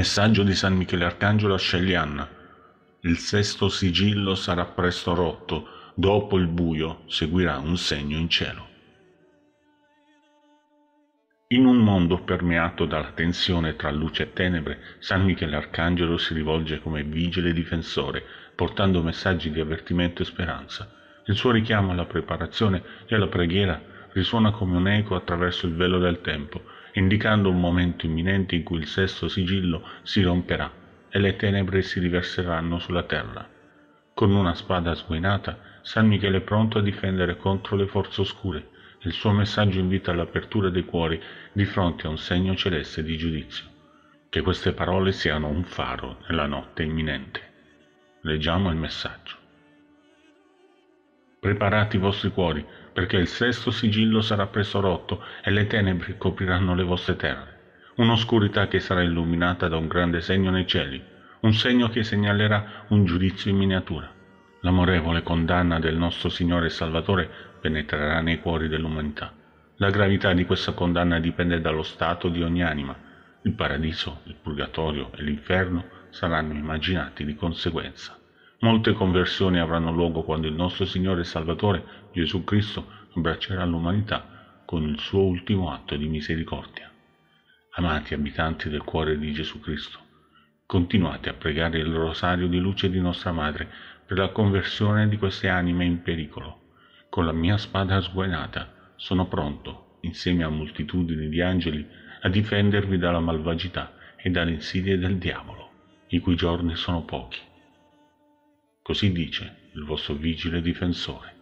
Messaggio di San Michele Arcangelo a Sceglianna. Il sesto sigillo sarà presto rotto, dopo il buio seguirà un segno in cielo. In un mondo permeato dalla tensione tra luce e tenebre, San Michele Arcangelo si rivolge come vigile difensore, portando messaggi di avvertimento e speranza. Il suo richiamo alla preparazione e alla preghiera risuona come un eco attraverso il velo del tempo, indicando un momento imminente in cui il sesto sigillo si romperà e le tenebre si riverseranno sulla terra. Con una spada sguainata, San Michele è pronto a difendere contro le forze oscure. Il suo messaggio invita all'apertura dei cuori di fronte a un segno celeste di giudizio. Che queste parole siano un faro nella notte imminente. Leggiamo il messaggio. Preparate i vostri cuori, perché il sesto sigillo sarà presto rotto e le tenebre copriranno le vostre terre. Un'oscurità che sarà illuminata da un grande segno nei cieli, un segno che segnalerà un giudizio in miniatura. L'amorevole condanna del nostro Signore e Salvatore penetrerà nei cuori dell'umanità. La gravità di questa condanna dipende dallo stato di ogni anima. Il paradiso, il purgatorio e l'inferno saranno immaginati di conseguenza. Molte conversioni avranno luogo quando il nostro Signore e Salvatore Gesù Cristo abbraccerà l'umanità con il suo ultimo atto di misericordia. Amati abitanti del cuore di Gesù Cristo, continuate a pregare il rosario di luce di nostra Madre per la conversione di queste anime in pericolo. Con la mia spada sguainata sono pronto, insieme a moltitudini di angeli, a difendervi dalla malvagità e dalle insidie del diavolo, i cui giorni sono pochi. Così dice il vostro vigile difensore.